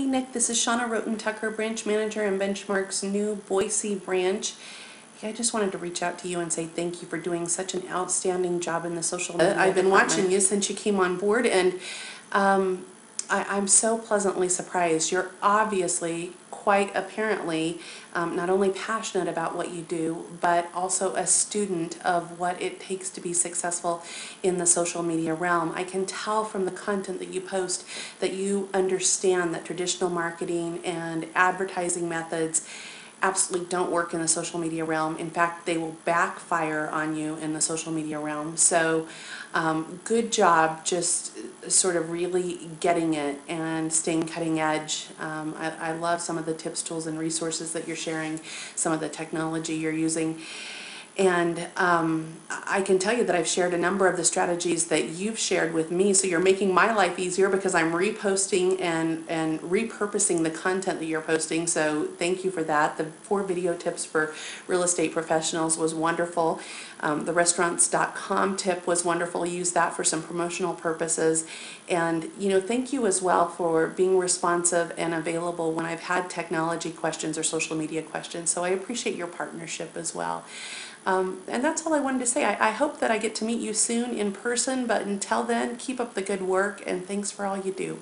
Hey Nick, this is Shanna Wroten-Tucker, branch manager in Benchmark's new Boise branch. I just wanted to reach out to you and say thank you for doing such an outstanding job in the social media. I've been watching you since you came on board and um, I, I'm so pleasantly surprised. You're obviously, quite apparently, um, not only passionate about what you do, but also a student of what it takes to be successful in the social media realm. I can tell from the content that you post that you understand that traditional marketing and advertising methods absolutely don't work in the social media realm. In fact, they will backfire on you in the social media realm. So, um, good job just sort of really getting it and staying cutting edge. Um, I, I love some of the tips, tools, and resources that you're sharing, some of the technology you're using. And um, I can tell you that I've shared a number of the strategies that you've shared with me. So you're making my life easier because I'm reposting and, and repurposing the content that you're posting. So thank you for that. The four video tips for real estate professionals was wonderful. Um, the restaurants.com tip was wonderful. Use that for some promotional purposes. And, you know, thank you as well for being responsive and available when I've had technology questions or social media questions. So I appreciate your partnership as well. Um, and that's all I wanted to say. I, I hope that I get to meet you soon in person, but until then, keep up the good work and thanks for all you do.